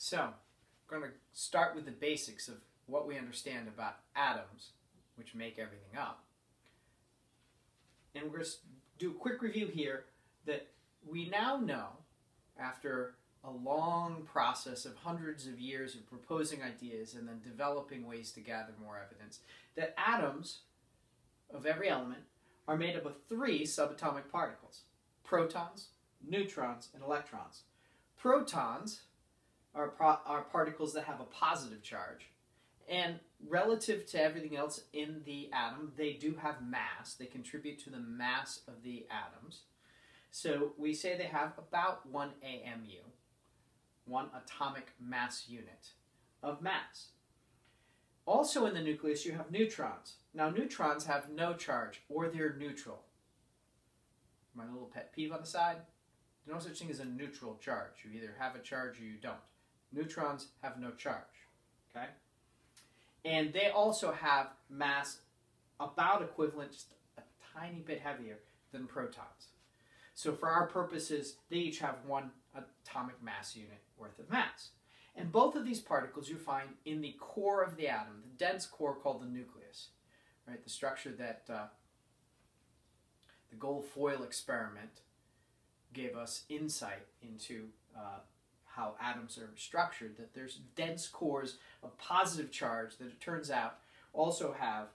So, I'm going to start with the basics of what we understand about atoms, which make everything up. And we're going to do a quick review here that we now know, after a long process of hundreds of years of proposing ideas and then developing ways to gather more evidence, that atoms of every element are made up of three subatomic particles protons, neutrons, and electrons. Protons are, are particles that have a positive charge, and relative to everything else in the atom, they do have mass. They contribute to the mass of the atoms. So we say they have about 1 AMU, one atomic mass unit of mass. Also in the nucleus, you have neutrons. Now, neutrons have no charge, or they're neutral. My little pet peeve on the side, no such thing as a neutral charge. You either have a charge or you don't. Neutrons have no charge, okay? And they also have mass about equivalent, just a tiny bit heavier than protons. So for our purposes, they each have one atomic mass unit worth of mass. And both of these particles you find in the core of the atom, the dense core called the nucleus, right? The structure that uh, the gold foil experiment gave us insight into uh, how atoms are structured, that there's dense cores of positive charge that it turns out also have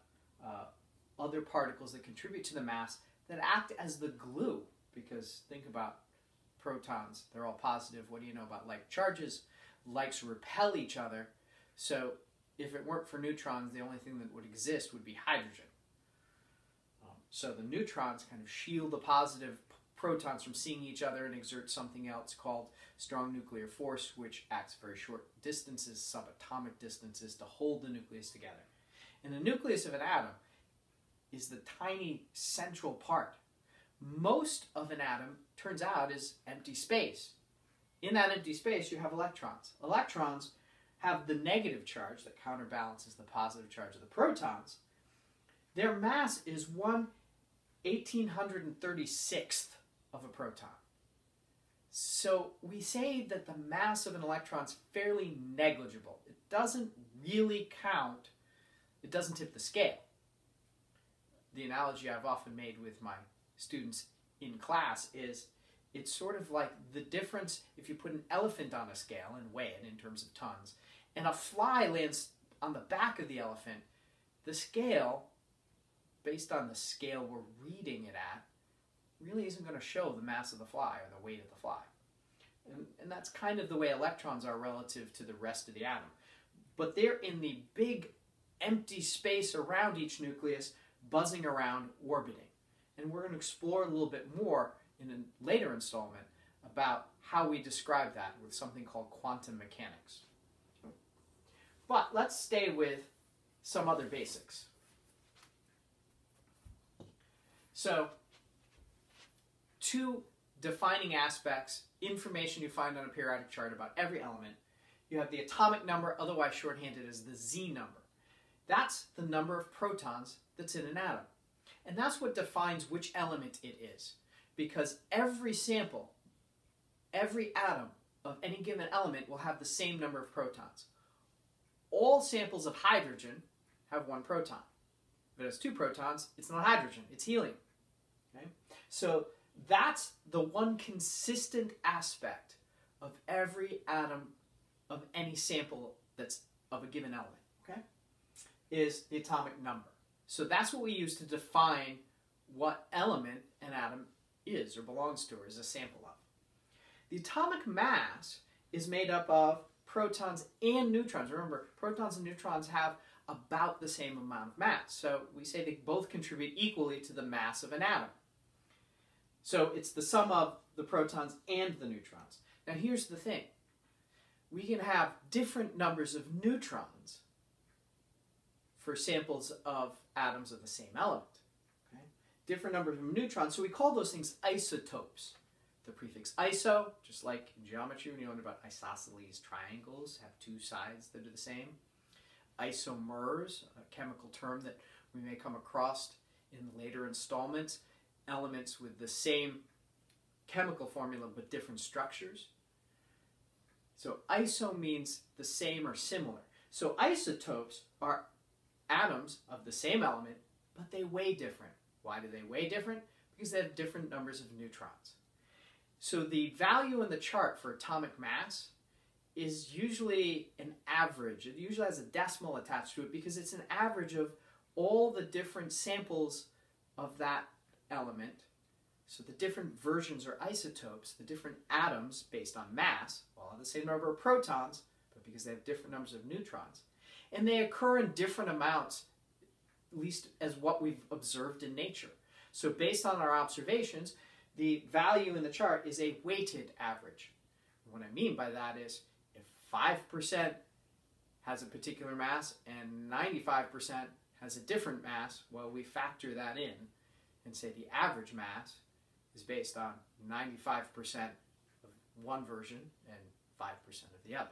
uh, other particles that contribute to the mass that act as the glue. Because think about protons, they're all positive. What do you know about like charges? Likes repel each other. So if it weren't for neutrons, the only thing that would exist would be hydrogen. Um, so the neutrons kind of shield the positive protons from seeing each other and exert something else called strong nuclear force, which acts very short distances, subatomic distances, to hold the nucleus together. And the nucleus of an atom is the tiny central part. Most of an atom, turns out, is empty space. In that empty space, you have electrons. Electrons have the negative charge that counterbalances the positive charge of the protons. Their mass is 1 1836th of a proton. So we say that the mass of an electron is fairly negligible. It doesn't really count, it doesn't tip the scale. The analogy I've often made with my students in class is it's sort of like the difference if you put an elephant on a scale and weigh it in terms of tons, and a fly lands on the back of the elephant, the scale, based on the scale we're reading it at, really isn't going to show the mass of the fly or the weight of the fly. And, and that's kind of the way electrons are relative to the rest of the atom. But they're in the big empty space around each nucleus, buzzing around, orbiting. And we're going to explore a little bit more in a later installment about how we describe that with something called quantum mechanics. But let's stay with some other basics. So two defining aspects, information you find on a periodic chart about every element. You have the atomic number, otherwise shorthanded as the Z number. That's the number of protons that's in an atom. And that's what defines which element it is. Because every sample, every atom of any given element will have the same number of protons. All samples of hydrogen have one proton. If it has two protons, it's not hydrogen, it's helium. Okay? So that's the one consistent aspect of every atom of any sample that's of a given element, okay? Is the atomic number. So that's what we use to define what element an atom is or belongs to or is a sample of. The atomic mass is made up of protons and neutrons. Remember, protons and neutrons have about the same amount of mass. So we say they both contribute equally to the mass of an atom. So it's the sum of the protons and the neutrons. Now here's the thing. We can have different numbers of neutrons for samples of atoms of the same element. Okay? Different numbers of neutrons, so we call those things isotopes. The prefix iso, just like in geometry when you learn about isosceles triangles, have two sides that are the same. Isomers, a chemical term that we may come across in later installments, elements with the same chemical formula but different structures. So iso means the same or similar. So isotopes are atoms of the same element, but they weigh different. Why do they weigh different? Because they have different numbers of neutrons. So the value in the chart for atomic mass is usually an average. It usually has a decimal attached to it because it's an average of all the different samples of that element. So the different versions or isotopes, the different atoms based on mass, all have the same number of protons, but because they have different numbers of neutrons. And they occur in different amounts, at least as what we've observed in nature. So based on our observations, the value in the chart is a weighted average. What I mean by that is if 5% has a particular mass and 95% has a different mass, well, we factor that in and say the average mass is based on 95% of one version and 5% of the other.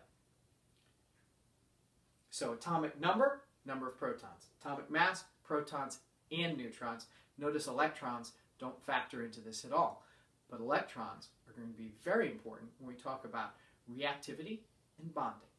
So atomic number, number of protons. Atomic mass, protons and neutrons. Notice electrons don't factor into this at all. But electrons are going to be very important when we talk about reactivity and bonding.